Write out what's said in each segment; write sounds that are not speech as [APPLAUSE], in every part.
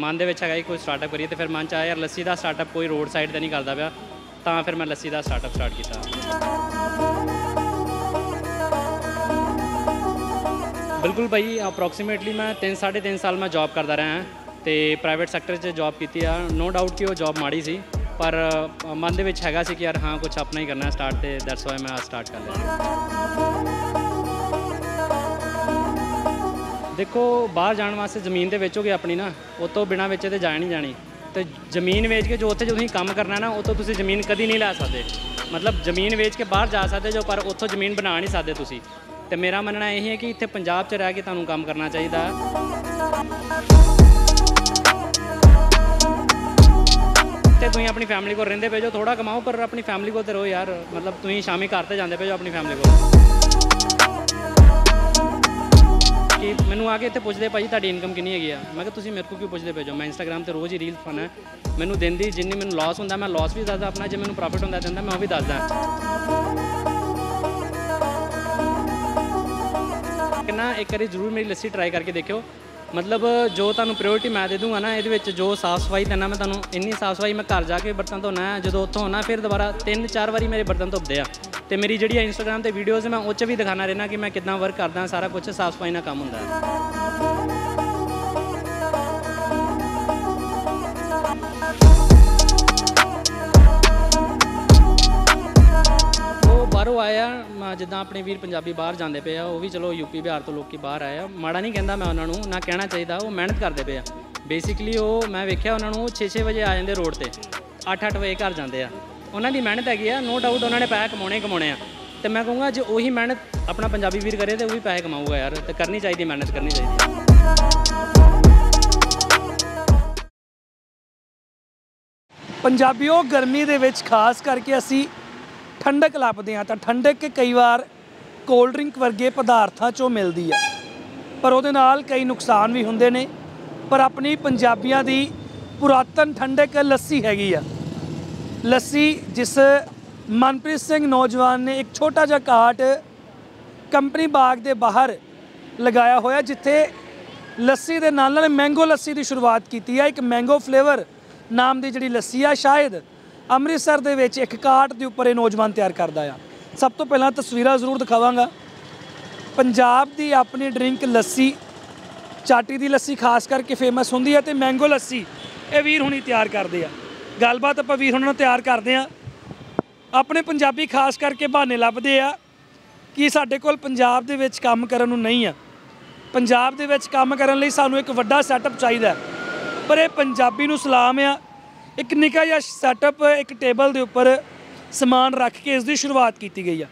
ਮਨ ਦੇ ਵਿੱਚ ਹੈਗਾ ਕਿ ਕੋਈ ਸਟਾਰਟਅਪ ਕਰੀਏ ਤੇ ਫਿਰ ਮਨ ਚ ਆਇਆ, ਯਾਰ ਲੱਸੀ ਦਾ ਸਟਾਰਟਅਪ ਕੋਈ ਰੋਡ ਸਾਈਡ ਤੇ ਨਹੀਂ ਕਰਦਾ ਪਿਆ, ਤਾਂ ਫਿਰ ਮੈਂ ਲੱਸੀ ਦਾ ਸਟਾਰਟਅਪ ਸਟਾਰਟ ਕੀਤਾ। ਬਿਲਕੁਲ ਭਾਈ ਅਪਰੋਕਸੀਮੇਟਲੀ ਮੈਂ 3 3.5 ਸਾਲ ਮੈਂ ਜੌਬ ਕਰਦਾ ਰਿਹਾ ਹਾਂ ਤੇ ਪ੍ਰਾਈਵੇਟ ਸੈਕਟਰ 'ਚ ਜੌਬ ਕੀਤੀ ਆ। ਨੋ ਡਾਊਟ ਕਿ ਉਹ ਜੌਬ ਮਾੜੀ ਸੀ, ਪਰ ਮਨ ਦੇ ਵਿੱਚ ਹੈਗਾ ਸੀ ਕਿ ਯਾਰ ਹਾਂ ਕੁਝ ਆਪਣਾ ਹੀ ਕਰਨਾ ਸਟਾਰਟ ਤੇ ਦੈਟਸ ਵਾਈ ਮੈਂ ਸਟਾਰਟ ਕਰ ਲਿਆ। ਦੇਖੋ, ਬਾਹਰ ਜਾਣ ਵਾਸਤੇ ਜ਼ਮੀਨ ਤੇ ਵੇਚੋਗੇ ਆਪਣੀ ਨਾ, ਉਹ ਤੋਂ ਬਿਨਾ ਵੇਚੇ ਤੇ ਜਾ ਨਹੀਂ ਜਾਣੀ। ਤੇ ਜ਼ਮੀਨ ਵੇਚ ਕੇ ਜੋ ਉੱਥੇ ਜੋ ਤੁਸੀਂ ਕੰਮ ਕਰਨਾ ਨਾ, ਉਹ ਤੋਂ ਤੁਸੀਂ ਜ਼ਮੀਨ ਕਦੀ ਨਹੀਂ ਲੈ ਸਕਦੇ। ਮਤਲਬ ਜ਼ਮੀਨ ਵੇਚ ਕੇ ਬਾਹਰ ਜਾ ਸਕਦੇ ਜੋ, ਪਰ ਉੱਥੋਂ ਜ਼ਮੀਨ ਬਣਾ ਨਹੀਂ ਸਕਦੇ ਤੁਸੀਂ। ਤੇ ਮੇਰਾ ਮੰਨਣਾ ਇਹ ਹੈ ਕਿ ਇੱਥੇ ਪੰਜਾਬ 'ਚ ਰਹਿ ਕੇ ਤੁਹਾਨੂੰ ਕੰਮ ਕਰਨਾ ਚਾਹੀਦਾ। ਹੈ ਤੇ ਤੁਸੀਂ ਆਪਣੀ ਫੈਮਿਲੀ ਕੋਲ ਰਹਿੰਦੇ ਪਏ ਜੋ ਥੋੜਾ ਕਮਾਓ, ਪਰ ਆਪਣੀ ਫੈਮਿਲੀ ਕੋਲ ਤੇ ਰਹੋ ਯਾਰ। ਮਤਲਬ ਤੁਸੀਂ ਸ਼ਾਮੀ ਘਰ ਤੇ ਜਾਂਦੇ ਪਏ ਜੋ, ਆਪਣੀ ਫੈਮਿਲੀ ਕੋਲ। ਕਿ ਮੈਨੂੰ ਆ ਕੇ ਇੱਥੇ ਪੁੱਛਦੇ ਭਾਈ ਤੁਹਾਡੀ ਇਨਕਮ ਕਿੰਨੀ ਹੈਗੀ ਆ? ਮੈਂ ਕਿਹਾ, ਤੁਸੀਂ ਮੇਰੇ ਕੋਲ ਕਿਉਂ ਪੁੱਛਦੇ ਪਏ ਜੋ ਮੈਂ ਇੰਸਟਾਗ੍ਰam ਤੇ ਰੋਜ਼ ਹੀ ਰੀਲ ਪਾਉਣਾ ਮੈਨੂੰ ਦਿੰਦੀ ਜਿੰਨੀ ਮੈਨੂੰ ਲਾਸ ਹੁੰਦਾ, ਮੈਂ ਲਾਸ ਵੀ ਦੱਸਦਾ ਆਪਣਾ, ਜੇ ਮੈਨੂੰ ਪ੍ਰੋਫਿਟ ਹੁੰਦਾ ਦਿੰਦਾ ਮੈਂ ਉਹ ਵੀ ਦੱਸਦਾ ਕਿੰਨਾ ਇੱਕ ਵਾਰੀ ਜ਼ਰੂਰ ਮੇਰੀ ਲੱਸੀ ਟਰਾਈ ਕਰਕੇ ਦੇਖਿਓ। ਮਤਲਬ ਜੋ ਤੁਹਾਨੂੰ ਪ੍ਰਾਇੋਰਟੀ ਮੈਂ ਦੇ ਦੂੰਗਾ ਨਾ, ਇਹਦੇ ਵਿੱਚ ਜੋ ਸਾਫ਼ ਸਫ਼ਾਈ ਦੇਣਾ ਮੈਂ ਤੁਹਾਨੂੰ ਇੰਨੀ ਸਾਫ਼ ਸਫ਼ਾਈ ਮੈਂ ਘਰ ਜਾ ਕੇ ਬਰਤਨ ਧੋਣਾ ਹੈ ਜਦੋਂ ਉੱਥੋਂ ਆਉਣਾ ਫਿਰ ਦੁਬਾਰਾ ਤਿੰਨ ਚਾਰ ਵਾਰੀ ਮੇਰੇ ਬਰਤਨ ਧੁੱਪਦੇ ਆ। ਤੇ ਮੇਰੀ ਜਿਹੜੀ ਇੰਸਟਾਗ੍ਰam ਤੇ ਵੀਡੀਓਜ਼ ਮੈਂ ਉਹ 'ਚ ਵੀ ਦਿਖਾਣਾ ਰਹਿਣਾ ਕਿ ਮੈਂ ਕਿੱਦਾਂ ਵਰਕ ਕਰਦਾ, ਸਾਰਾ ਕੁਝ ਸਾਫ਼ ਸਫ਼ਾਈ ਨਾਲ ਕੰਮ ਹੁੰਦਾ। ਹੈ ਜਿੱਦਾਂ ਆਪਣੇ ਵੀਰ ਪੰਜਾਬੀ ਬਾਹਰ ਜਾਂਦੇ ਪਏ ਆ, ਉਹ ਵੀ ਚਲੋ ਯੂਪੀ ਬਿਹਾਰ ਤੋਂ ਲੋਕੀ ਬਾਹਰ ਆਏ ਆ। ਮਾੜਾ ਨਹੀਂ ਕਹਿੰਦਾ ਮੈਂ ਉਹਨਾਂ ਨੂੰ, ਨਾ ਕਹਿਣਾ ਚਾਹੀਦਾ, ਉਹ ਮਿਹਨਤ ਕਰਦੇ ਪਏ ਆ। ਬੇਸਿਕਲੀ ਉਹ, ਮੈਂ ਵੇਖਿਆ ਉਹਨਾਂ ਨੂੰ 6-6 ਵਜੇ ਆ ਜਾਂਦੇ ਰੋਡ ਤੇ 8-8 ਵਜੇ ਘਰ ਜਾਂਦੇ ਆ। ਉਹਨਾਂ ਦੀ ਮਿਹਨਤ ਹੈਗੀ ਆ ਨੋ ਡਾਊਟ ਉਹਨਾਂ ਨੇ ਪੈਸੇ ਕਮਾਉਣੇ ਹੀ ਕਮਾਉਣੇ ਆ। ਤੇ ਮੈਂ ਕਹੂੰਗਾ ਜੇ ਉਹੀ ਮਿਹਨਤ ਆਪਣਾ ਪੰਜਾਬੀ ਵੀਰ ਕਰੇ ਤੇ ਉਹ ਵੀ ਪੈਸੇ ਕਮਾਊਗਾ ਯਾਰ, ਤੇ ਕਰਨੀ ਚਾਹੀਦੀ, ਮਿਹਨਤ ਕਰਨੀ ਚਾਹੀਦੀ। ਪੰਜਾਬੀਓ, ਗਰਮੀ ਦੇ ਵਿੱਚ ਖਾਸ ਕਰਕੇ ਅਸੀਂ ਠੰਡਕ ਲੱਭਦੇ ਹਾਂ ਤਾਂ ਠੰਡਕ ਕਈ ਵਾਰ ਕੋਲਡ ਡਰਿੰਕ ਵਰਗੇ ਪਦਾਰਥਾਂ ਚੋਂ ਮਿਲਦੀ ਆ ਪਰ ਉਹਦੇ ਨਾਲ ਕਈ ਨੁਕਸਾਨ ਵੀ ਹੁੰਦੇ ਨੇ। ਪਰ ਆਪਣੀ ਪੰਜਾਬੀਆਂ ਦੀ ਪੁਰਾਤਨ ਠੰਡਕ ਲੱਸੀ ਹੈਗੀ ਆ। ਲੱਸੀ ਜਿਸ ਮਨਪ੍ਰੀਤ ਸਿੰਘ ਨੌਜਵਾਨ ਨੇ ਇੱਕ ਛੋਟਾ ਜਿਹਾ ਕਾਟ ਕੰਪਨੀ ਬਾਗ ਦੇ ਬਾਹਰ ਲਗਾਇਆ ਹੋਇਆ, ਜਿੱਥੇ ਲੱਸੀ ਦੇ ਨਾਲ ਨਾਲ ਮੈਂਗੋ ਲੱਸੀ ਦੀ ਸ਼ੁਰੂਆਤ ਕੀਤੀ ਹੈ ਇੱਕ ਮੈਂਗੋ ਫਲੇਵਰ ਨਾਮ ਦੀ ਜਿਹੜੀ ਲੱਸੀ ਆ, ਸ਼ਾਇਦ ਅੰਮ੍ਰਿਤਸਰ ਦੇ ਵਿੱਚ ਇੱਕ ਕਾਟ ਦੇ ਉੱਪਰ ਇਹ ਨੌਜਵਾਨ ਤਿਆਰ ਕਰਦਾ ਆ। ਸਭ ਤੋਂ ਪਹਿਲਾਂ ਤਸਵੀਰਾਂ ਜ਼ਰੂਰ ਦਿਖਾਵਾਂਗਾ। ਪੰਜਾਬ ਦੀ ਆਪਣੀ ਡਰਿੰਕ ਲੱਸੀ, ਚਾਟੀ ਦੀ ਲੱਸੀ ਖਾਸ ਕਰਕੇ ਫੇਮਸ ਹੁੰਦੀ ਹੈ ਤੇ ਮੈਂਗੋ ਲੱਸੀ ਇਹ ਵੀਰ ਹੁਣੀ ਤਿਆਰ ਕਰਦੇ ਆ। ਗੱਲਬਾਤ ਆਪਾਂ ਵੀਰ ਹੁਣਾਂ ਨਾਲ ਤਿਆਰ ਕਰਦੇ ਆ। ਆਪਣੇ ਪੰਜਾਬੀ ਖਾਸ ਕਰਕੇ ਬਹਾਨੇ ਲੱਭਦੇ ਆ ਕਿ ਸਾਡੇ ਕੋਲ ਪੰਜਾਬ ਦੇ ਵਿੱਚ ਕੰਮ ਕਰਨ ਨੂੰ ਨਹੀਂ ਆ। ਪੰਜਾਬ ਦੇ ਵਿੱਚ ਕੰਮ ਕਰਨ ਲਈ ਸਾਨੂੰ ਇੱਕ ਵੱਡਾ ਸੈਟਅਪ ਚਾਹੀਦਾ ਪਰ ਇਹ ਪੰਜਾਬੀ ਨੂੰ ਸਲਾਮ ਆ। ਇੱਕ ਨਿੱਕਾ ਜਿਹਾ ਸੈਟਅਪ ਇੱਕ ਟੇਬਲ ਦੇ ਉੱਪਰ ਸਮਾਨ ਰੱਖ ਕੇ ਇਸ ਦੀ ਸ਼ੁਰੂਆਤ ਕੀਤੀ ਗਈ ਆ।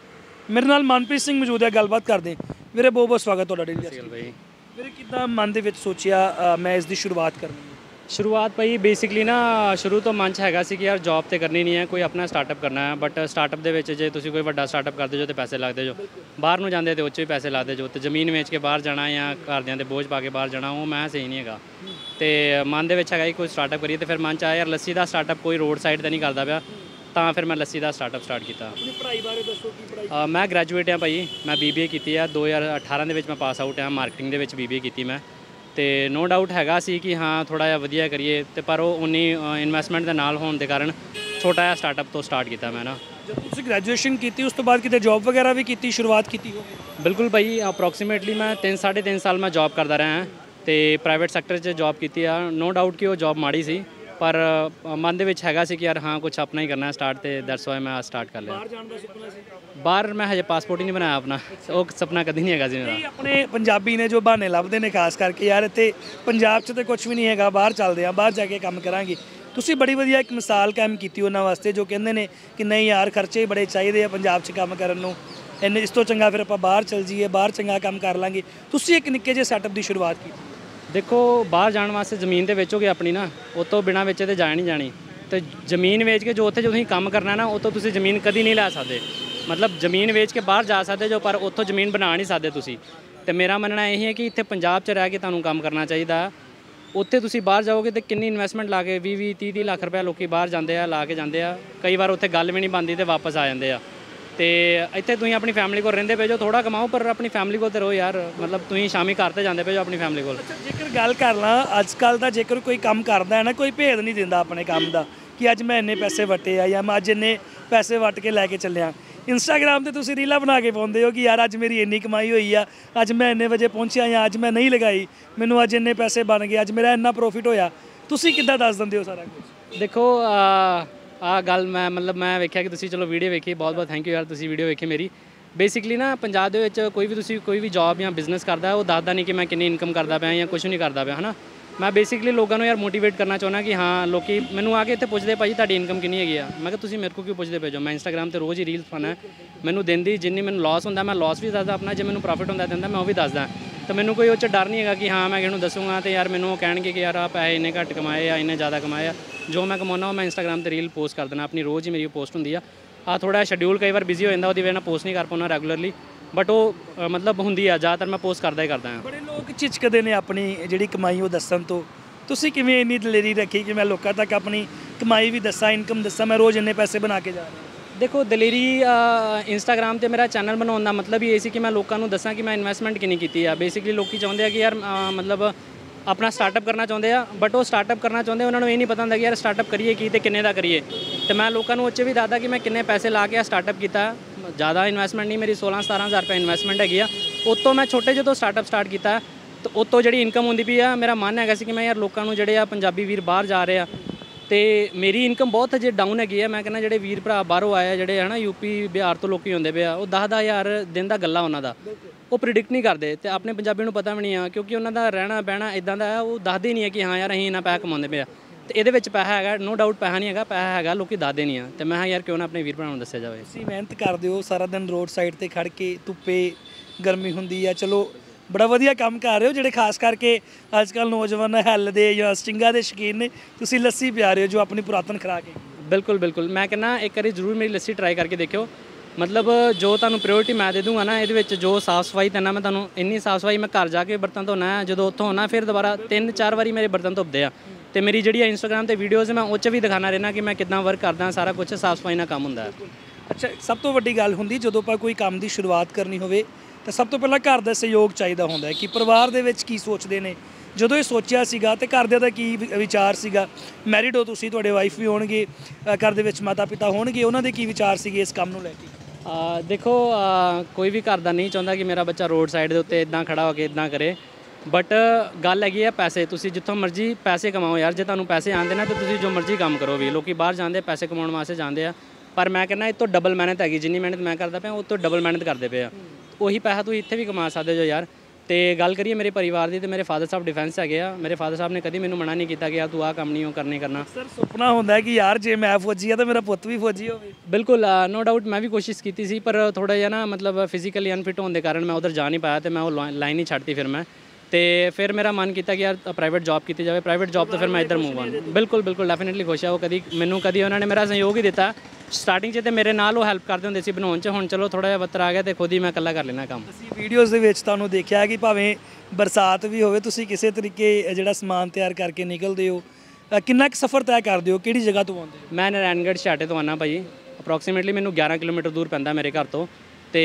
ਮੇਰੇ ਨਾਲ ਮਨਪ੍ਰੀਤ ਸਿੰਘ ਮੌਜੂਦ ਹੈ ਗੱਲਬਾਤ ਕਰਦੇ। ਵੀਰੇ ਬਹੁਤ ਬਹੁਤ ਸਵਾਗਤ ਤੁਹਾਡਾ ਡੇਲੀ ਵੀਰੇ ਕਿੱਦਾਂ ਮਨ ਦੇ ਵਿੱਚ ਸੋਚਿਆ ਮੈਂ ਇਸ ਦੀ ਸ਼ੁਰੂਆਤ ਕਰਨੀ ਸ਼ੁਰੂਆਤ ਭਾਈ ਬੇਸਿਕਲੀ ਨਾ ਸ਼ੁਰੂ ਤੋਂ ਮਨ 'ਚ ਹੈਗਾ ਸੀ ਕਿ ਯਾਰ ਜੌਬ ਤੇ ਕਰਨੀ ਨਹੀਂ ਹੈ ਕੋਈ ਆਪਣਾ ਸਟਾਰਟਅਪ ਕਰਨਾ ਹੈ ਬਟ ਸਟਾਰਟਅਪ ਦੇ ਵਿੱਚ ਜੇ ਤੁਸੀਂ ਕੋਈ ਵੱਡਾ ਸਟਾਰਟਅਪ ਕਰਦੇ ਜੋ ਤੇ ਪੈਸੇ ਲੱਗਦੇ ਜੋ ਬਾਹਰ ਨੂੰ ਜਾਂਦੇ ਤੇ ਉਹ 'ਚ ਵੀ ਪੈਸੇ ਲੱਗਦੇ ਜੋ ਤੇ ਜ਼ਮੀਨ ਵੇਚ ਕੇ ਬਾਹਰ ਜਾਣਾ ਜਾਂ ਘਰਦਿਆਂ ਦੇ ਬੋਝ ਪਾ ਕੇ ਬਾਹਰ ਜਾਣਾ ਉਹ ਮੈਂ ਸਹੀ ਨਹੀਂ ਹੈਗਾ। ਤੇ ਮਨ ਦੇ ਵਿੱਚ ਹੈਗਾ ਕਿ ਕੋਈ ਸਟਾਰਟਅਪ ਕਰੀਏ ਤੇ ਫਿਰ ਮਨ 'ਚ ਆਇਆ ਯਾਰ ਲੱਸੀ ਦਾ ਸਟਾਰਟਅਪ ਕੋਈ ਰੋਡ ਸਾਈਡ ਤੇ ਨਹੀਂ ਕਰਦਾ ਪਿਆ ਤਾਂ ਫਿਰ ਮੈਂ ਲੱਸੀ ਦਾ ਸਟਾਰਟਅਪ ਸਟਾਰਟ ਕੀਤਾ। ਆਪਣੀ ਪੜ੍ਹਾਈ ਬਾਰੇ ਦੱਸੋ ਕੀ ਪੜ੍ਹਾਈ ਮੈਂ ਗ੍ਰੈਜੂਏਟ ਹਾਂ ਭਾਈ ਮੈਂ ਬੀਬੀਏ ਕੀਤੀ ਆ 2018 ਦੇ ਵਿੱਚ ਮੈਂ ਪਾਸ ਆਊਟ ਹਾਂ ਮਾਰਕੀਟਿੰਗ ਦੇ ਵਿੱਚ ਬੀਬੀਏ ਕੀਤੀ ਮੈਂ। ਤੇ ਨੋ ਡਾਊਟ ਹੈਗਾ ਸੀ ਕਿ ਹਾਂ ਥੋੜਾ ਜਿਹਾ ਵਧੀਆ ਕਰੀਏ ਤੇ ਪਰ ਉਹ ਉਨੀ ਇਨਵੈਸਟਮੈਂਟ ਦੇ ਨਾਲ ਹੋਣ ਦੇ ਕਾਰਨ ਛੋਟਾ ਜਿਹਾ ਸਟਾਰਟਅਪ ਤੋਂ ਸਟਾਰਟ ਕੀਤਾ ਮੈਂ ਨਾ। ਜਦੋਂ ਤੁਸੀਂ ਗ੍ਰੈਜੂਏਸ਼ਨ ਕੀਤੀ ਉਸ ਤੋਂ ਬਾਅਦ ਕਿਤੇ ਜੌਬ ਵਗੈਰਾ ਵੀ ਕੀਤੀ ਸ਼ੁਰੂਆਤ ਕੀਤੀ ਹੋਵੇ? ਬਿਲਕੁਲ ਭਾਈ ਅਪਰੋਕਸੀਮੇਟਲੀ ਮੈਂ 3 3.5 ਸਾਲ ਮੈਂ ਜੌਬ ਕਰਦਾ ਰਿਹਾ ਹਾਂ ਤੇ ਪ੍ਰਾਈਵੇਟ ਸੈਕਟਰ 'ਚ ਜੌਬ ਕੀਤੀ ਆ। ਨੋ ਡਾਊਟ ਕਿ ਉਹ ਜੌਬ ਮਾੜੀ ਸੀ। ਪਰ ਮਨ ਦੇ ਵਿੱਚ ਹੈਗਾ ਸੀ ਕਿ ਯਾਰ ਹਾਂ ਕੁਝ ਆਪਣਾ ਹੀ ਕਰਨਾ ਸਟਾਰਟ ਤੇ ਦੈਟਸ ਵਾਈ ਮੈਂ ਸਟਾਰਟ ਕਰ ਲਿਆ। ਬਾਹਰ ਜਾਣ ਦਾ ਸੁਪਨਾ ਸੀ? ਬਾਹਰ ਮੈਂ ਹਜੇ ਪਾਸਪੋਰਟ ਹੀ ਨਹੀਂ ਬਣਾਇਆ ਆਪਣਾ। ਉਹ ਸੁਪਨਾ ਕਦੀ ਨਹੀਂ ਹੈਗਾ ਸੀ ਮੇਰਾ। ਆਪਣੇ ਪੰਜਾਬੀ ਨੇ ਜੋ ਬਹਾਨੇ ਲੱਭਦੇ ਨੇ ਖਾਸ ਕਰਕੇ ਯਾਰ ਇੱਥੇ ਪੰਜਾਬ 'ਚ ਤੇ ਕੁਝ ਵੀ ਨਹੀਂ ਹੈਗਾ ਬਾਹਰ ਚੱਲਦੇ ਆ ਬਾਹਰ ਜਾ ਕੇ ਕੰਮ ਕਰਾਂਗੇ। ਤੁਸੀਂ ਬੜੀ ਵਧੀਆ ਇੱਕ ਮਿਸਾਲ ਕਾਇਮ ਕੀਤੀ ਉਹਨਾਂ ਵਾਸਤੇ ਜੋ ਕਹਿੰਦੇ ਨੇ ਕਿ ਨਹੀਂ ਯਾਰ ਖਰਚੇ ਹੀ ਬੜੇ ਚਾਹੀਦੇ ਆ ਪੰਜਾਬ 'ਚ ਕੰਮ ਕਰਨ ਨੂੰ। ਇੰਨੇ ਇਸ ਤੋਂ ਚੰਗਾ ਫਿਰ ਆਪਾਂ ਬਾਹਰ ਚੱਲ ਜਾਈਏ ਬਾਹਰ ਚੰਗਾ ਕੰਮ ਕਰ ਲਾਂਗੇ। ਤੁਸੀਂ ਇੱਕ ਨਿੱਕੇ ਜਿਹੇ ਸੈਟਅਪ ਦੀ ਸ਼ੁਰੂਆਤ ਕੀਤੀ। ਦੇਖੋ, ਬਾਹਰ ਜਾਣ ਵਾਸਤੇ ਜ਼ਮੀਨ ਤੇ ਵੇਚੋਗੇ ਆਪਣੀ ਨਾ, ਉਹ ਤੋਂ ਬਿਨਾ ਵੇਚੇ ਤੇ ਜਾ ਨਹੀਂ ਜਾਣੀ। ਤੇ ਜ਼ਮੀਨ ਵੇਚ ਕੇ ਜੋ ਉੱਥੇ ਜੋ ਤੁਸੀਂ ਕੰਮ ਕਰਨਾ ਨਾ ਉਹ ਤੋਂ ਤੁਸੀਂ ਜ਼ਮੀਨ ਕਦੀ ਨਹੀਂ ਲੈ ਸਕਦੇ। ਮਤਲਬ ਜ਼ਮੀਨ ਵੇਚ ਕੇ ਬਾਹਰ ਜਾ ਸਕਦੇ ਜੋ, ਪਰ ਉੱਥੋਂ ਜ਼ਮੀਨ ਬਣਾ ਨਹੀਂ ਸਕਦੇ ਤੁਸੀਂ। ਤੇ ਮੇਰਾ ਮੰਨਣਾ ਇਹ ਹੈ ਕਿ ਇੱਥੇ ਪੰਜਾਬ 'ਚ ਰਹਿ ਕੇ ਤੁਹਾਨੂੰ ਕੰਮ ਕਰਨਾ ਚਾਹੀਦਾ। ਉੱਥੇ ਤੁਸੀਂ ਬਾਹਰ ਜਾਓਗੇ ਤੇ ਕਿੰਨੀ ਇਨਵੈਸਟਮੈਂਟ ਲਾ ਕੇ 20 20 30 30 ਲੱਖ ਰੁਪਏ ਲੋਕੀ ਬਾਹਰ ਜਾਂਦੇ ਆ, ਲਾ ਕੇ ਜਾਂਦੇ ਆ। ਕਈ ਵਾਰ ਉੱਥੇ ਗੱਲ ਵੀ ਨਹੀਂ ਬਣਦੀ ਤੇ ਵਾਪਸ ਆ ਜਾਂਦੇ ਆ। ਤੇ ਇੱਥੇ ਤੁਸੀਂ ਆਪਣੀ ਫੈਮਿਲੀ ਕੋਲ ਰਹਿੰਦੇ ਪਏ ਜੋ ਥੋੜਾ ਕਮਾਓ ਪਰ ਆਪਣੀ ਫੈਮਿਲੀ ਕੋਲ ਤੇ ਰਹੋ ਯਾਰ। ਮਤਲਬ ਤੁਸੀਂ ਸ਼ਾਮੀ ਘਰ ਤੇ ਜਾਂਦੇ ਪਏ ਜੋ ਆਪਣੀ ਫੈਮਿਲੀ ਕੋਲ। ਅੱਛਾ ਜੇਕਰ ਗੱਲ ਕਰ ਲਾਂ ਅੱਜ ਕੱਲ ਦਾ ਜੇਕਰ ਕੋਈ ਕੰਮ ਕਰਦਾ ਹੈ ਨਾ ਕੋਈ ਭੇਦ ਨਹੀਂ ਦਿੰਦਾ ਆਪਣੇ ਕੰਮ ਦਾ ਕਿ ਅੱਜ ਮੈਂ ਇੰਨੇ ਪੈਸੇ ਵਟੇ ਆ ਜਾਂ ਮੈਂ ਅੱਜ ਇੰਨੇ ਪੈਸੇ ਵਟ ਕੇ ਲੈ ਕੇ ਚੱਲਿਆ। ਇੰਸਟਾਗ੍ਰam ਤੇ ਤੁਸੀਂ ਰੀਲਾਂ ਬਣਾ ਕੇ ਪਾਉਂਦੇ ਹੋ ਕਿ ਯਾਰ ਅੱਜ ਮੇਰੀ ਇੰਨੀ ਕਮਾਈ ਹੋਈ ਆ ਅੱਜ ਮੈਂ ਇੰਨੇ ਵਜੇ ਪਹੁੰਚਿਆ ਜਾਂ ਅੱਜ ਮੈਂ ਨਹੀਂ ਲਗਾਈ ਮੈਨੂੰ ਅੱਜ ਇੰਨੇ ਪੈਸੇ ਬਣ ਗਏ ਅੱਜ ਮੇਰਾ ਇੰਨਾ ਪ੍ਰੋਫਿਟ ਹੋਇਆ। ਤੁਸੀਂ ਕਿੱਦਾਂ ਦੱਸ ਦਿੰਦੇ ਹੋ ਸਾਰਾ ਕੁਝ ਦੇਖੋ ਆ ਗੱਲ ਮੈਂ ਮਤਲਬ ਮੈਂ ਵੇਖਿਆ ਕਿ ਤੁਸੀਂ ਚਲੋ ਵੀਡੀਓ ਵੇਖੀ, ਬਹੁਤ ਬਹੁਤ ਥੈਂਕ ਯੂ ਯਾਰ ਤੁਸੀਂ ਵੀਡੀਓ ਵੇਖੀ ਮੇਰੀ। ਬੇਸਿਕਲੀ ਨਾ ਪੰਜਾਬ ਦੇ ਵਿੱਚ ਕੋਈ ਵੀ ਤੁਸੀਂ ਕੋਈ ਵੀ ਜੌਬ ਜਾਂ ਬਿਜ਼ਨਸ ਕਰਦਾ ਉਹ ਦੱਸਦਾ ਨਹੀਂ ਕਿ ਮੈਂ ਕਿੰਨੀ ਇਨਕਮ ਕਰਦਾ ਪਿਆ ਜਾਂ ਕੁਝ ਨਹੀਂ ਕਰਦਾ ਪਿਆ, ਹਨਾ? ਮੈਂ ਬੇਸਿਕਲੀ ਲੋਕਾਂ ਨੂੰ ਯਾਰ ਮੋਟੀਵੇਟ ਕਰਨਾ ਚਾਹੁੰਦਾ ਕਿ ਹਾਂ, ਲੋਕੀ ਮੈਨੂੰ ਆ ਕੇ ਇੱਥੇ ਪੁੱਛਦੇ ਭਾਜੀ ਤੁਹਾਡੀ ਇਨਕਮ ਕਿੰਨੀ ਹੈਗੀ ਆ? ਮੈਂ ਕਿਹਾ ਤੁਸੀਂ ਮੇਰੇ ਕੋਲ ਕਿਉਂ ਪੁੱਛਦੇ ਪਏ ਜੋ? ਮੈਂ ਇੰਸਟਾਗ੍ਰam ਤੇ ਰੋਜ਼ ਹੀ ਰੀਲਸ ਪਾਣਾ ਮੈਨੂੰ ਦਿਨ ਦੀ ਜਿੰਨੀ ਮੈਨੂੰ ਲਾਸ ਹੁੰਦਾ, ਮੈਂ ਲਾਸ ਵੀ ਦੱਸਦਾ ਆਪਣਾ, ਜੇ ਮੈਨੂੰ ਪ੍ਰੋਫਿਟ ਹੁੰਦਾ ਦਿੰਦਾ, ਮੈਂ ਉਹ ਵੀ ਦੱਸਦਾ। ਤਾਂ ਮੈਨੂੰ ਕੋਈ ਉਹ ਚ ਡਰ ਨਹੀਂ ਹੈਗਾ ਕਿ ਹਾਂ ਮੈਂ ਕਿਸੇ ਨੂੰ ਦੱਸੂਗਾ ਤੇ ਯਾਰ ਮੈਨੂੰ ਉਹ ਕਹਿਣਗੇ ਕਿ ਯਾਰ ਆ ਪੈਸੇ ਇੰਨੇ ਘੱਟ ਕਮਾਏ ਆ ਇੰਨੇ ਜ਼ਿਆਦਾ ਕਮਾਏ ਆ। ਜੋ ਮੈਂ ਕਮਾਉਣਾ ਉਹ ਮੈਂ ਇੰਸਟਾਗ੍ਰam ਤੇ ਰੀਲ ਪੋਸਟ ਕਰ ਦੇਣਾ ਆਪਣੀ ਰੋਜ਼ ਹੀ ਮੇਰੀ ਪੋਸਟ ਹੁੰਦੀ ਆ। ਆ ਥੋੜਾ ਸ਼ਡਿਊਲ ਕਈ ਵਾਰ ਬਿਜ਼ੀ ਹੋ ਜਾਂਦਾ ਉਹਦੀ ਵਜ੍ਹਾ ਨਾਲ ਪੋਸਟ ਨਹੀਂ ਕਰ ਪਾਉਣਾ ਰੈਗੂਲਰਲੀ ਬਟ ਉਹ ਅ, ਮਤਲਬ ਹੁੰਦੀ ਆ ਜ਼ਿਆਦਾਤਰ ਮੈਂ ਪੋਸਟ ਕਰਦਾ ਹੀ ਕਰਦਾ ਹਾਂ। ਬੜੇ ਲੋਕ ਝਿਜਕਦੇ ਨੇ ਆਪਣੀ ਜਿਹੜੀ ਕਮਾਈ ਉਹ ਦੱਸਣ ਤੋਂ। ਤੁਸੀਂ ਕਿਵੇਂ ਇੰਨੀ ਦਲੇਰੀ ਰੱਖੀ ਕਿ ਮੈਂ ਲੋਕਾਂ ਤੱਕ ਆਪਣੀ ਕਮਾਈ ਵੀ ਦੱਸਾਂ ਇਨਕਮ ਦੱਸਾਂ ਮੈਂ ਰੋਜ਼ ਇੰਨੇ ਪੈਸੇ ਬਣਾ ਕੇ ਜਾ ਰਿਹਾ? ਦੇਖੋ, ਦਲੇਰੀ ਇੰਸਟਾਗ੍ਰam ਤੇ ਮੇਰਾ ਚੈਨਲ ਬਣਾਉਣ ਦਾ ਮਤਲਬ ਹੀ ਇਹ ਸੀ ਕਿ ਮੈਂ ਲੋਕਾਂ ਨੂੰ ਦੱਸਾਂ ਕਿ ਮੈਂ ਇਨਵੈਸਟਮੈਂਟ ਕਿੰਨੀ ਕੀਤੀ ਆ। ਬੇਸਿਕਲੀ ਲੋਕੀ ਚਾਹੁੰਦੇ ਆ ਕਿ ਯਾਰ ਮਤਲਬ ਆਪਣਾ ਸਟਾਰਟਅਪ ਕਰਨਾ ਚਾਹੁੰਦੇ ਆ ਬਟ ਉਹ ਸਟਾਰਟਅਪ ਕਰਨਾ ਚਾਹੁੰਦੇ ਉਹਨਾਂ ਨੂੰ ਇਹ ਨਹੀਂ ਪਤਾ ਹੁੰਦਾ ਕਿ ਯਾਰ ਸਟਾਰਟਅਪ ਕਰੀਏ ਕੀ ਤੇ ਕਿੰਨੇ ਦਾ ਕਰੀਏ। ਤੇ ਮੈਂ ਲੋਕਾਂ ਨੂੰ ਉੱਚੇ ਵੀ ਦੱਸਦਾ ਕਿ ਮੈਂ ਕਿੰਨੇ ਪੈਸੇ ਲਾ ਕੇ ਆ ਸਟਾਰਟਅਪ ਕੀਤਾ। ਜ਼ਿਆਦਾ ਇਨਵੈਸਟਮੈਂਟ ਨਹੀਂ, ਮੇਰੀ 16 17000 ਰੁਪਏ ਇਨਵੈਸਟਮੈਂਟ ਹੈਗੀ ਆ। ਉਤੋਂ ਮੈਂ ਛੋਟੇ ਜਦੋਂ ਸਟਾਰਟਅਪ ਸਟਾਰਟ ਕੀਤਾ, ਤੇ ਉਤੋਂ ਜਿਹੜੀ ਇਨਕਮ ਹੁੰਦੀ ਪਈ ਆ, ਮੇਰਾ ਮਨ ਹੈਗਾ ਸੀ ਕਿ ਮੈਂ ਯਾਰ ਲੋਕਾਂ ਨੂੰ ਜਿਹੜੇ ਆ ਪੰਜਾਬੀ ਵੀਰ ਬਾਹਰ ਜਾ ਰਹੇ ਆ ਤੇ ਮੇਰੀ ਇਨਕਮ ਬਹੁਤ ਹਜੇ ਡਾਊਨ ਹੈਗੀ ਆ। ਮੈਂ ਕਹਿੰਦਾ ਜਿਹੜੇ ਵੀਰ ਭਰਾ ਬਾਹਰੋਂ ਆਏ ਆ, ਜਿਹੜੇ ਹਨਾ ਯੂਪੀ ਬਿਹਾਰ ਤੋਂ ਲੋਕੀ ਹੁੰਦੇ ਪਏ ਆ, ਉਹ 10 ਹਜ਼ਾਰ ਦਿਨ ਦਾ ਗੱਲਾ ਉਹਨਾਂ ਦਾ। ਉਹ ਪ੍ਰਿਡਿਕਟ ਨਹੀਂ ਕਰਦੇ ਤੇ ਆਪਣੇ ਪੰਜਾਬੀ ਨੂੰ ਪਤਾ ਵੀ ਨਹੀਂ ਆ, ਕਿਉਂਕਿ ਉਹਨਾਂ ਦਾ ਰਹਿਣਾ, ਬਹਿਣਾ ਇਦਾਂ ਦਾ ਉਹ ਦੱਸਦੇ ਨਹੀਂ ਆ ਕਿ ਹਾਂ ਯਾਰ ਅਸੀਂ ਇਹਨਾਂ ਪੈਸਾ ਕਮਾਉਂਦੇ ਪਏ ਆ। ਤੇ ਇਹਦੇ ਵਿੱਚ ਪੈਸਾ ਹੈਗਾ ਨੋ ਡਾਊਟ ਪੈਸਾ ਨਹੀਂ ਹੈਗਾ, ਪੈਸਾ ਹੈਗਾ, ਲੋਕੀ ਦੱਸਦੇ ਨਹੀਂ ਆ। ਤੇ ਮੈਂ ਕਿਹਾ ਯਾਰ ਕਿਉਂ ਨਾ ਆਪਣੇ ਵੀਰ ਭਰਾ ਨੂੰ ਦੱਸਿਆ ਜਾਵੇ। ਤੁਸੀਂ ਮਿਹਨਤ ਕਰਦੇ ਹੋ, ਸਾਰਾ ਦਿਨ ਰੋਡ ਸਾਈਡ ਤੇ ਖੜ ਕੇ ਧੁੱਪੇ ਗਰਮੀ ਹੁੰਦੀ ਆ, ਚਲੋ ਬੜਾ ਵਧੀਆ ਕੰਮ ਕਰ ਰਹੇ ਹੋ ਜਿਹੜੇ ਖਾਸ ਕਰਕੇ ਅੱਜ ਕੱਲ ਨੌਜਵਾਨ ਹੈਲ ਦੇ ਜਾਂ ਸਟਿੰਗਾ ਦੇ ਸ਼ੌਕੀਨ ਨੇ ਤੁਸੀਂ ਲੱਸੀ ਪਿਆ ਰਹੇ ਹੋ ਜੋ ਆਪਣੀ ਪੁਰਾਤਨ ਖੁਰਾਕ ਹੈ। ਬਿਲਕੁਲ ਬਿਲਕੁਲ। ਮੈਂ ਕਹਿੰਦਾ ਇੱਕ ਵਾਰੀ ਜ਼ਰੂਰ ਮੇਰੀ ਲੱਸੀ ਟਰਾਈ ਕਰਕੇ ਦੇਖਿਓ। ਮਤਲਬ ਜੋ ਤੁਹਾਨੂੰ ਪ੍ਰਾਇੋਰਟੀ ਮੈਂ ਦੇ ਦੂੰਗਾ ਨਾ ਇਹਦੇ ਵਿੱਚ ਜੋ ਸਾਫ਼ ਸਫ਼ਾਈ ਦੇਣਾ ਮੈਂ ਤੁਹਾਨੂੰ ਇੰਨੀ ਸਾਫ਼ ਸਫ਼ਾਈ ਮੈਂ ਘਰ ਜਾ ਕੇ ਬਰਤਨ ਧੋਣਾ ਜਦੋਂ ਉੱਥੋਂ ਆਉਣਾ ਫਿਰ ਦੁਬਾਰਾ ਤਿੰਨ ਚਾਰ ਵਾਰੀ ਮੇਰੇ ਬਰਤਨ ਧੁੱਪਦੇ ਆ। ਤੇ ਮੇਰੀ ਜਿਹੜੀ ਇੰਸਟਾਗ੍ਰam ਤੇ ਵੀਡੀਓਜ਼ ਮੈਂ ਉਹ 'ਚ ਵੀ ਦਿਖਾਣਾ ਰਹਿਣਾ ਕਿ ਮੈਂ ਕਿੱਦਾਂ ਵਰਕ ਕਰਦਾ ਸਾਰਾ ਕੁਝ ਸਾਫ਼ ਸਫ਼ਾਈ ਨਾਲ ਕੰਮ ਹੁੰਦਾ ਹੈ। ਅੱਛਾ ਸਭ ਤੋਂ ਵੱਡੀ ਗੱਲ ਹੁੰਦੀ ਜਦੋਂ ਆਪਾਂ ਕੋਈ ਕੰਮ ਦੀ ਸ਼ੁਰੂਆਤ ਕਰਨੀ ਹੋਵੇ ਤਾਂ ਸਭ ਤੋਂ ਪਹਿਲਾਂ ਘਰ ਦਾ ਸਹਿਯੋਗ ਚਾਹੀਦਾ ਹੁੰਦਾ ਹੈ ਕਿ ਪਰਿਵਾਰ ਦੇ ਵਿੱਚ ਕੀ ਸੋਚਦੇ ਨੇ। ਜਦੋਂ ਇਹ ਸੋਚਿਆ ਸੀਗਾ ਤੇ ਘਰਦਿਆਂ ਦਾ ਕੀ ਵਿਚਾਰ ਸੀਗਾ ਮੈਰਿਡ ਹੋ ਤੁਸੀਂ, ਤੁਹਾਡੇ ਵਾਈਫ ਵੀ ਹੋਣਗੇ ਘਰ ਦੇ ਵਿੱਚ ਮਾਤਾ ਪਿਤਾ ਹੋਣਗੇ, ਉਹਨਾਂ ਦੇ ਕੀ ਵਿਚਾਰ ਸੀਗੇ ਇਸ ਕੰਮ ਨੂੰ ਲੈ ਕੇ? ਦੇਖੋ ਕੋਈ ਵੀ ਘਰ ਦਾ ਨਹੀਂ ਚਾਹੁੰਦਾ ਕਿ ਮੇਰਾ ਬੱਚਾ ਰੋਡ ਸਾਈਡ ਦੇ ਉੱਤੇ ਇਦਾਂ ਖੜਾ ਹੋ ਕੇ ਇਦਾਂ ਕਰੇ। ਬਟ ਗੱਲ ਹੈਗੀ ਆ ਪੈਸੇ, ਤੁਸੀਂ ਜਿੱਥੋਂ ਮਰਜ਼ੀ ਪੈਸੇ ਕਮਾਓ ਯਾਰ, ਜੇ ਤੁਹਾਨੂੰ ਪੈਸੇ ਆਉਂਦੇ ਨਾ ਤਾਂ ਤੁਸੀਂ ਜੋ ਮਰਜ਼ੀ ਕੰਮ ਕਰੋ ਵੀ। ਲੋਕੀ ਬਾਹਰ ਜਾਂਦੇ ਪੈਸੇ ਕਮਾਉਣ ਵਾਸਤੇ ਜਾਂਦੇ ਆ। ਪਰ ਮੈਂ ਕਹਿੰਦਾ ਇਹ ਤੋਂ ਡਬਲ ਮਿਹਨਤ ਹੈਗੀ, ਜਿੰਨੀ ਮਿਹਨਤ ਮੈਂ ਕਰਦਾ ਪਿਆ, ਉਹ ਤੋਂ ਡਬਲ ਮਿਹਨਤ ਕਰਦੇ ਪਏ ਆ। ਉਹੀ ਪੈਸਾ ਤੁਸੀਂ ਇੱਥੇ ਵੀ ਕਮਾ ਸਕਦੇ ਜੋ ਯਾਰ। ਤੇ ਗੱਲ ਕਰੀਏ ਮੇਰੇ ਪਰਿਵਾਰ ਦੀ ਤੇ ਮੇਰੇ ਫਾਦਰ ਸਾਹਿਬ ਡਿਫੈਂਸ ਹੈਗੇ ਆ। ਮੇਰੇ ਫਾਦਰ ਸਾਹਿਬ ਨੇ ਕਦੀ ਮੈਨੂੰ ਮਨਾ ਨਹੀਂ ਕੀਤਾ ਕਿ ਯਾਰ ਤੂੰ ਆਹ ਕੰਮ ਨਹੀਂ ਉਹ ਕਰਨੇ ਕਰਨਾ। ਸਰ ਸੁਪਨਾ ਹੁੰਦਾ ਹੈ ਕਿ ਯਾਰ ਜੇ ਮੈਂ ਫੌਜੀ ਆ ਤਾਂ ਮੇਰਾ ਪੁੱਤ ਵੀ ਫੌਜੀ ਹੋਵੇ। ਬਿਲਕੁਲ ਨੋ ਡਾਊਟ ਮੈਂ ਵੀ ਕੋਸ਼ਿਸ਼ ਕੀਤੀ ਸੀ ਪਰ ਥੋੜਾ ਜਿਹਾ ਨਾ ਮਤਲਬ ਫਿਜ਼ੀਕਲੀ ਅਨਫਿਟ ਹੋਣ ਦੇ ਕਾਰਨ ਮੈਂ ਉਧਰ ਜਾ ਨਹੀਂ ਪਾਇਆ ਤੇ ਮੈਂ ਉਹ ਲਾਈਨ ਹੀ ਛੱਡਤੀ ਫਿਰ ਮੈਂ। ਤੇ ਫਿਰ ਮੇਰਾ ਮਨ ਕੀਤਾ ਕਿ ਯਾਰ ਪ੍ਰਾਈਵੇਟ ਜੌਬ ਕੀਤੀ ਜਾਵੇ ਪ੍ਰਾਈਵੇਟ ਜੌਬ ਤੋਂ ਫਿਰ ਮੈਂ ਇੱਧਰ ਮੂਵ ਆਨ ਬਿਲਕੁਲ ਬਿਲਕੁਲ ਡੈਫੀਨਿਟਲੀ ਖੁਸ਼ ਆ ਉਹ ਕਦੀ ਮੈਨੂੰ ਕਦੀ ਉਹਨਾਂ ਨੇ ਮੇਰਾ ਸਹਿਯੋਗ ਹੀ ਦਿੱਤਾ। ਸਟਾਰਟਿੰਗ 'ਚ ਤੇ ਮੇਰੇ ਨਾਲ ਉਹ ਹੈਲਪ ਕਰਦੇ ਹੁੰਦੇ ਸੀ ਬਣਾਉਣ 'ਚ ਹੁਣ ਚਲੋ ਥੋੜਾ ਜਿਹਾ ਵੱਤਰ ਆ ਗਿਆ ਤੇ ਖੁਦ ਹੀ ਮੈਂ ਇਕੱਲਾ ਕਰ ਲੈਣਾ ਕੰਮ। ਅਸੀਂ ਵੀਡੀਓਜ਼ ਦੇ ਵਿੱਚ ਤੁਹਾਨੂੰ ਦੇਖਿਆ ਕਿ ਭਾਵੇਂ ਬਰਸਾਤ ਵੀ ਹੋਵੇ ਤੁਸੀਂ ਕਿਸੇ ਤਰੀਕੇ ਜਿਹੜਾ ਸਮਾਨ ਤਿਆਰ ਕਰਕੇ ਨਿਕਲਦੇ ਹੋ ਅ, ਕਿੰਨਾ ਕੁ ਸਫ਼ਰ ਤੈਅ ਕਰਦੇ ਹੋ ਕਿਹੜੀ ਜਗ੍ਹਾ ਤੋਂ ਆਉਂਦੇ ਹੋ? ਮੈਂ ਨਾਰਾਇਣਗੜ੍ਹ ਛਾਟੇ ਤੋਂ ਆਨਾ ਭਾਜੀ ਅਪਰੋਕਸੀਮੇਟਲੀ ਮੈਨੂੰ 11 ਕਿਲੋਮੀਟਰ ਦੂਰ ਪੈਂਦਾ ਮੇਰੇ ਘਰ ਤੋਂ। ਤੇ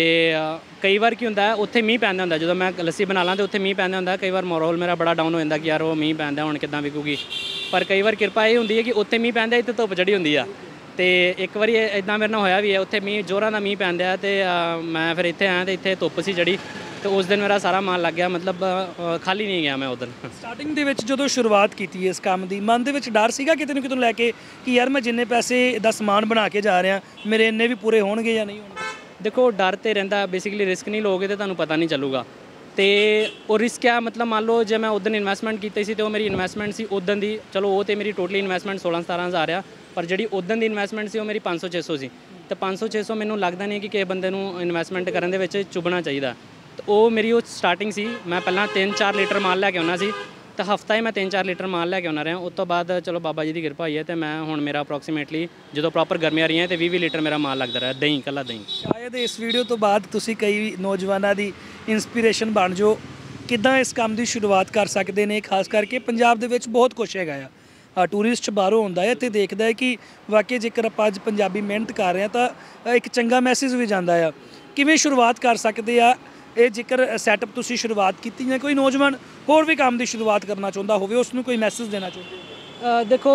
ਕਈ ਵਾਰ ਕੀ ਹੁੰਦਾ, ਉੱਥੇ ਮੀਂਹ ਪੈਂਦਾ ਹੁੰਦਾ, ਜਦੋਂ ਮੈਂ ਲੱਸੀ ਬਣਾ ਲਾਂ ਤੇ ਉੱਥੇ ਮੀਂਹ ਪੈਂਦਾ ਹੁੰਦਾ, ਕਈ ਵਾਰ ਮੋਰਲ ਮੇਰਾ ਬੜਾ ਡਾਊਨ ਹੋ ਜਾਂਦਾ ਕਿ ਯਾਰ ਉਹ ਮੀਂਹ ਪੈਂਦਾ, ਹੁਣ ਕਿੱਦਾਂ ਵਿਕੂਗੀ। ਪਰ ਕਈ ਵਾਰ ਕਿਰਪਾ ਇਹ ਹੁੰਦੀ ਹੈ ਕਿ ਉੱਥੇ ਮੀਂਹ ਪੈਂਦਾ, ਇੱਥੇ ਧੁੱਪ ਚੜੀ ਹੁੰਦੀ ਆ। ਤੇ ਇੱਕ ਵਾਰੀ ਇਦਾਂ ਮੇਰੇ ਨਾਲ ਹੋਇਆ ਵੀ ਹੈ, ਉੱਥੇ ਮੀਂਹ, ਜ਼ੋਰਾਂ ਦਾ ਮੀਂਹ ਪੈਂਦਾ ਹੈ ਤੇ ਮੈਂ ਫਿਰ ਇੱਥੇ ਆਇਆ ਤੇ ਇੱਥੇ ਧੁੱਪ ਸੀ ਜੜੀ ਤੇ ਉਸ ਦਿਨ ਮੇਰਾ ਸਾਰਾ ਮਾਲ ਲੱਗ ਗਿਆ, ਮਤਲਬ ਖਾਲੀ ਨਹੀਂ ਗਿਆ ਮੈਂ ਉਦੋਂ ਸਟਾਰਟਿੰਗ [LAUGHS] ਦੇ ਵਿੱਚ ਜਦੋਂ ਸ਼ੁਰੂਆਤ ਕੀਤੀ ਇਸ ਕੰਮ ਦੀ, ਮਨ ਦੇ ਵਿੱਚ ਡਰ ਸੀਗਾ ਕਿਤੇ ਨਾ ਕਿਤੋਂ ਲੈ ਕੇ, ਕਿ ਯਾਰ ਮੈਂ ਜਿੰਨੇ ਪੈਸੇ ਦਾ ਸਮਾਨ ਬਣਾ ਕੇ ਜਾ ਰਿਹਾ, ਮੇਰੇ ਇੰਨੇ ਵੀ ਪੂਰੇ ਹੋਣਗੇ ਜਾਂ ਨਹੀਂ ਹੋਣਗੇ? ਦੇਖੋ, ਡਰ ਤੇ ਰਹਿੰਦਾ ਬੇਸਿਕਲੀ ਰਿਸਕ ਨਹੀਂ ਲਓਗੇ ਤੇ ਤੁਹਾਨੂੰ ਪਤਾ ਨਹੀਂ ਚੱਲੂਗਾ। ਤੇ ਉਹ ਰਿਸਕ ਆ, ਮਤਲਬ ਮੰਨ ਲਓ ਜੇ ਮੈਂ ਉਦੋਂ ਇਨਵੈਸਟਮੈਂਟ ਕੀਤੀ ਸੀ ਤੇ ਉਹ ਮੇਰੀ ਇਨਵੈਸਟਮੈਂਟ ਸੀ ਉਦੋਂ ਦੀ, ਚਲੋ ਉਹ ਤੇ ਮੇਰੀ ਟੋਟਲੀ ਇਨਵੈਸਟਮੈਂਟ 16 17000 ਆ, ਪਰ ਜਿਹੜੀ ਉਦੋਂ ਦੀ ਇਨਵੈਸਟਮੈਂਟ ਸੀ ਉਹ ਮੇਰੀ 500 600 ਸੀ ਤੇ 500 600 ਮੈਨੂੰ ਲੱਗਦਾ ਨਹੀਂ ਕਿ ਕਿਸੇ ਬੰਦੇ ਨੂੰ ਇਨਵੈਸਟਮੈਂਟ ਕਰਨ ਦੇ ਵਿੱਚ ਚੁਬਣਾ ਚਾਹੀਦਾ। ਤੇ ਉਹ ਮੇਰੀ ਉਹ ਸਟਾਰਟਿੰਗ ਸੀ, ਮੈਂ ਪਹਿਲਾਂ 3-4 ਲੀਟਰ ਮਾਲ ਲੈ ਕੇ ਆਉਣਾ ਸੀ ਤਾਂ ਹਫਤਾ ਹੀ ਮੈਂ 3-4 ਲੀਟਰ ਮਾਲ ਲੈ ਕੇ ਆਉਣਾ ਰਿਹਾ। ਉਸ ਤੋਂ ਬਾਅਦ ਚਲੋ ਬਾਬਾ ਜੀ ਦੀ ਕਿਰਪਾ ਹੋਈ ਹੈ ਤੇ ਮੈਂ ਹੁਣ ਮੇਰਾ ਅਪਰੋਕਸੀਮੇਟਲੀ ਜਦੋਂ ਪ੍ਰੋਪਰ ਗਰਮੀਆਂ ਰਹੀਆਂ ਤੇ 20-20 ਲੀਟਰ ਮੇਰਾ ਮਾਲ ਲੱਗਦਾ ਰਿਹਾ, ਦਹੀਂ ਕੱਲਾ ਦਹੀਂ। ਸ਼ਾਇਦ ਇਸ ਵੀਡੀਓ ਤੋਂ ਬਾਅਦ ਤੁਸੀਂ ਕਈ ਨੌਜਵਾਨਾਂ ਦੀ ਇਨਸਪੀਰੇਸ਼ਨ ਬਣ ਜਾਓ। ਕਿੱਦਾਂ ਇਸ ਕੰਮ ਦੀ ਸ਼ੁਰੂਆਤ ਕਰ ਸਕਦੇ ਨੇ? ਖਾਸ ਕਰਕੇ ਪੰਜਾਬ ਦੇ ਵਿੱਚ ਬਹੁਤ ਕੁਝ ਹੈਗਾ ਆ। ਟੂਰਿਸਟ ਬਾਹਰੋਂ ਆਉਂਦਾ ਹੈ ਤੇ ਦੇਖਦਾ ਹੈ ਕਿ ਵਾਕਈ ਜੇਕਰ ਆਪਾਂ ਅੱਜ ਪੰਜਾਬੀ ਮਿਹਨਤ ਕਰ ਰਹੇ ਹਾਂ ਤਾਂ ਇੱਕ ਚੰਗਾ ਮੈਸੇਜ ਵੀ ਜਾਂਦਾ ਆ। ਕਿਵੇਂ ਸ਼ੁਰੂਆਤ ਕਰ ਸਕਦੇ ਆ? ਇਹ ਜੇਕਰ ਸੈਟਅਪ ਤੁਸੀਂ ਸ਼ੁਰੂਆਤ ਕੀਤੀ ਜਾਂ ਕੋਈ ਨੌਜਵਾਨ ਹੋਰ ਵੀ ਕੰਮ ਦੀ ਸ਼ੁਰੂਆਤ ਕਰਨਾ ਚਾਹੁੰਦਾ ਹੋਵੇ ਉਸ ਨੂੰ ਕੋਈ ਮੈਸੇਜ ਦੇਣਾ ਚਾਹੁੰਦੇ ਹੋ? ਦੇਖੋ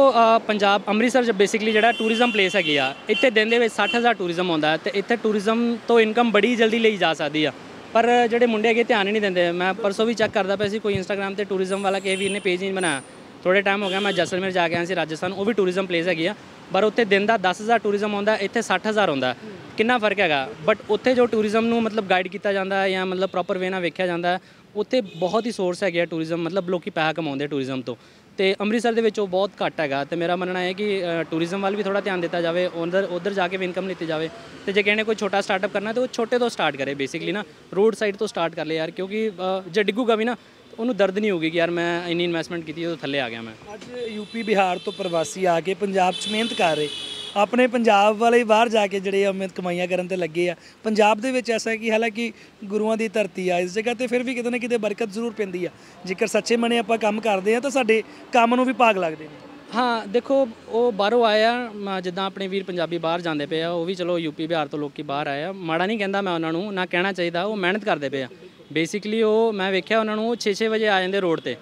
ਪੰਜਾਬ ਅੰਮ੍ਰਿਤਸਰ ਬੇਸਿਕਲੀ ਜਿਹੜਾ ਟੂਰਿਜ਼ਮ ਪਲੇਸ ਹੈਗੀ ਆ, ਇੱਥੇ ਦਿਨ ਦੇ ਵਿੱਚ 60000 ਟੂਰਿਜ਼ਮ ਆਉਂਦਾ ਹੈ ਤੇ ਇੱਥੇ ਟੂਰਿਜ਼ਮ ਤੋਂ ਇਨਕਮ ਬੜੀ ਜਲਦੀ ਲਈ ਜਾ ਸਕਦੀ ਆ। ਪਰ ਜਿਹੜੇ ਮੁੰਡੇ ਹੈਗੇ ਧਿਆਨ ਹੀ ਨਹੀਂ ਦਿੰਦੇ। ਮੈਂ ਪਰਸੋਂ ਵੀ ਚੈੱਕ ਕਰਦਾ ਪਿਆ ਸੀ, ਕੋਈ ਇੰਸਟਾਗ੍ਰam ਤੇ ਟੂਰਿਜ਼ਮ ਵਾਲਾ ਕਿਸੇ ਵੀ ਇਹਨੇ ਪੇਜ ਨਹੀਂ ਬਣਾਇਆ। ਥੋੜੇ ਟਾਈਮ ਹੋ ਗਿਆ, ਮੈਂ ਜਸਲਮੇਰ ਜਾ ਕੇ ਆਇਆ ਸੀ ਰਾਜਸਥਾਨ, ਉਹ ਵੀ ਟੂਰਿਜ਼ਮ ਪਲੇਸ ਹੈਗੀ ਆ। ਪਰ ਉੱਥੇ ਦਿਨ ਦਾ 10000 ਟੂਰਿਜ਼ਮ ਆਉਂਦਾ, ਇੱਥੇ 60000 ਆਉਂਦਾ। ਕਿੰਨਾ ਫ਼ਰਕ ਹੈਗਾ? ਬਟ ਉੱਥੇ ਜੋ ਟੂਰਿਜ਼ਮ ਨੂੰ ਮਤਲਬ ਗਾਈਡ ਕੀਤਾ ਜਾਂਦਾ ਹੈ ਜਾਂ ਮਤਲਬ ਪ੍ਰੋਪਰ ਵੇ ਨਾਲ ਵੇਖਿਆ ਜਾਂਦਾ ਹੈ, ਉੱਥੇ ਬਹੁਤ ਹੀ ਸੋਰਸ ਹੈਗੇ ਆ ਟੂਰਿਜ਼ਮ ਮਤਲਬ ਲੋਕੀ ਪੈਸਾ ਕਮਾਉਂਦੇ ਟੂਰਿਜ਼ਮ ਤੋਂ। ਤੇ ਅੰਮ੍ਰਿਤਸਰ ਦੇ ਵਿੱਚ ਉਹ ਬਹੁਤ ਘੱਟ ਹੈਗਾ ਤੇ ਮੇਰਾ ਮੰਨਣਾ ਹੈ ਕਿ ਟੂਰਿਜ਼ਮ ਵੱਲ ਵੀ ਥੋੜਾ ਧਿਆਨ ਦਿੱਤਾ ਜਾਵੇ, ਉਧਰ ਉਧਰ ਜਾ ਕੇ ਵੀ ਇਨਕਮ ਲਿੱਤੀ ਜਾਵੇ। ਤੇ ਜੇ ਕਿਸੇ ਨੇ ਕੋਈ ਛੋਟਾ ਸਟਾਰਟਅਪ ਕਰਨਾ ਤੇ ਉਹ ਛੋਟੇ ਤੋਂ ਸਟਾਰਟ ਕਰੇ ਬੇਸਿਕਲੀ ਨਾ। ਰੋਡ ਸਾਈਡ ਤੋਂ ਸਟਾਰਟ ਕਰ ਲੈ ਯਾਰ, ਕਿਉਂਕਿ ਜੇ ਡਿੱਗੂਗਾ ਵੀ ਨਾ, ਉਹਨੂੰ ਦਰਦ ਨਹੀਂ ਹੋਊਗੀ ਕਿ ਯਾਰ ਮੈਂ ਇੰਨੀ ਇਨਵੈਸਟਮੈਂਟ ਕੀਤੀ, ਉਹ ਥੱਲੇ ਆ ਗਿਆ ਮੈਂ। ਅੱਜ ਯੂਪੀ ਬਿਹਾਰ ਤੋਂ ਪ੍ਰਵਾਸੀ ਆ ਕੇ ਪੰਜਾਬ 'ਚ ਮਿਹਨਤ ਕਰ ਰਹੇ। ਆਪਣੇ ਪੰਜਾਬ ਵਾਲੇ ਬਾਹਰ ਜਾ ਕੇ ਜਿਹੜੇ ਅਮਿਤ ਕਮਾਈਆਂ ਕਰਨ ਤੇ ਲੱਗੇ ਆ। ਪੰਜਾਬ ਦੇ ਵਿੱਚ ਐਸਾ ਕਿ ਹਾਲਾਂਕਿ ਗੁਰੂਆਂ ਦੀ ਧਰਤੀ ਆ, ਇਸ ਜਗ੍ਹਾ ਤੇ ਫਿਰ ਵੀ ਕਿਤੇ ਨਾ ਕਿਤੇ ਬਰਕਤ ਜ਼ਰੂਰ ਪੈਂਦੀ ਆ। ਜੇਕਰ ਸੱਚੇ ਮਨੇ ਆਪਾਂ ਕੰਮ ਕਰਦੇ ਆ ਤਾਂ ਸਾਡੇ ਕੰਮ ਨੂੰ ਵੀ ਭਾਗ ਲੱਗਦੇ ਨੇ। ਹਾਂ, ਦੇਖੋ, ਉਹ ਬਾਹਰੋਂ ਆਏ ਆ ਮ- ਜਿੱਦਾਂ ਆਪਣੇ ਵੀਰ ਪੰਜਾਬੀ ਬਾਹਰ ਜਾਂਦੇ ਪਏ ਆ, ਉਹ ਵੀ ਚਲੋ ਯੂਪੀ ਬਿਹਾਰ ਤੋਂ ਲੋਕੀ ਬਾਹਰ ਆਏ ਆ। ਮਾੜਾ ਨਹੀਂ ਕਹਿੰਦਾ ਮੈਂ ਉਹਨਾਂ ਨੂੰ, ਨਾ ਕਹਿਣਾ ਚਾਹੀਦਾ, ਉਹ ਮਿਹਨਤ ਕਰਦੇ ਪਏ ਆ। ਬੇਸਿਕਲੀ ਉਹ, ਮੈਂ ਵੇਖਿਆ ਉਹਨਾਂ ਨੂੰ 6-6 ਵਜੇ ਆ ਜਾਂਦੇ ਰੋਡ ਤੇ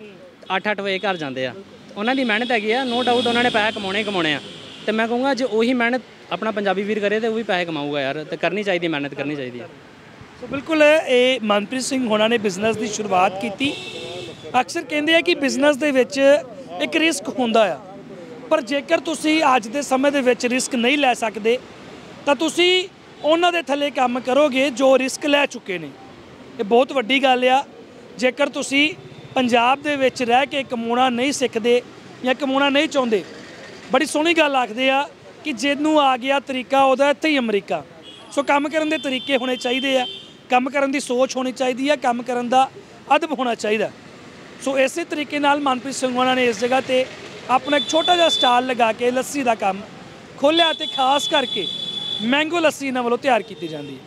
8-8 ਵਜੇ ਘਰ ਜਾਂਦੇ ਆ। ਉਹਨਾਂ ਦੀ ਮਿਹਨਤ ਹੈਗੀ ਆ ਨੋ ਡਾਊਟ ਉਹਨਾਂ ਨੇ ਪੈਸਾ ਕਮਾਉਣੇ ਕਮਾਉਣੇ ਆ। ਤੇ ਮੈਂ ਕਹੂੰਗਾ ਜੇ ਉਹੀ ਮਿਹਨਤ ਆਪਣਾ ਪੰਜਾਬੀ ਵੀਰ ਕਰੇ ਤੇ ਉਹ ਵੀ ਪੈਸੇ ਕਮਾਊਗਾ ਯਾਰ, ਤੇ ਕਰਨੀ ਚਾਹੀਦੀ ਮਿਹਨਤ ਕਰਨੀ ਚਾਹੀਦੀ ਹੈ। ਸੋ ਬਿਲਕੁਲ ਇਹ ਮਨਪ੍ਰੀਤ ਸਿੰਘ ਹੋਣਾ ਨੇ ਬਿਜ਼ਨਸ ਦੀ ਸ਼ੁਰੂਆਤ ਕੀਤੀ। ਅਕਸਰ ਕਹਿੰਦੇ ਆ ਕਿ ਬਿਜ਼ਨਸ ਦੇ ਵਿੱਚ ਇੱਕ ਰਿਸਕ ਹੁੰਦਾ ਆ। ਪਰ ਜੇਕਰ ਤੁਸੀਂ ਅੱਜ ਦੇ ਸਮੇਂ ਦੇ ਵਿੱਚ ਰਿਸਕ ਨਹੀਂ ਲੈ ਸਕਦੇ, ਤਾਂ ਤੁਸੀਂ ਉਹਨਾਂ ਦੇ ਥੱਲੇ ਕੰਮ ਕਰੋਗੇ ਜੋ ਰਿਸਕ ਲੈ ਚੁੱਕੇ ਨੇ। ਇਹ ਬਹੁਤ ਵੱਡੀ ਗੱਲ ਆ। ਜੇਕਰ ਤੁਸੀਂ ਪੰਜਾਬ ਦੇ ਵਿੱਚ ਰਹਿ ਕੇ ਕਮਾਉਣਾ ਨਹੀਂ ਸਿੱਖਦੇ ਜਾਂ ਕਮਾਉਣਾ ਨਹੀਂ ਚਾਹੁੰਦੇ ਬੜੀ ਸੋਹਣੀ ਗੱਲ ਆਖਦੇ ਆ ਕਿ ਜਿਹਨੂੰ ਆ ਗਿਆ ਤਰੀਕਾ, ਉਹਦਾ ਇੱਥੇ ਹੀ ਅਮਰੀਕਾ। ਸੋ ਕੰਮ ਕਰਨ ਦੇ ਤਰੀਕੇ ਹੋਣੇ ਚਾਹੀਦੇ ਆ, ਕੰਮ ਕਰਨ ਦੀ ਸੋਚ ਹੋਣੀ ਚਾਹੀਦੀ ਆ, ਕੰਮ ਕਰਨ ਦਾ ਅਦਬ ਹੋਣਾ ਚਾਹੀਦਾ। ਸੋ ਇਸੇ ਤਰੀਕੇ ਨਾਲ ਮਨਪ੍ਰੀਤ ਸਿੰਘ ਹੋਣਾ ਨੇ ਇਸ ਜਗ੍ਹਾ ਤੇ ਆਪਣਾ ਇੱਕ ਛੋਟਾ ਜਿਹਾ ਸਟਾਲ ਲਗਾ ਕੇ ਲੱਸੀ ਦਾ ਕੰਮ ਖੋਲ੍ਹਿਆ ਤੇ ਖਾਸ ਕਰਕੇ ਮੈਂਗੋ ਲੱਸੀ ਇਹਨਾਂ ਵੱਲੋਂ ਤਿਆਰ ਕੀਤੀ ਜਾਂਦੀ ਹੈ।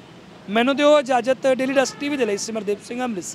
ਮੈਨੂੰ ਦਿਓ ਇਜਾਜ਼ਤ, ਡੇਲੀ ਡਸਟ ਟੀਵੀ ਦੇ ਲਈ ਸਿਮਰਦੀਪ ਸਿੰਘ ਅੰਮ੍ਰਿਤਸਰ।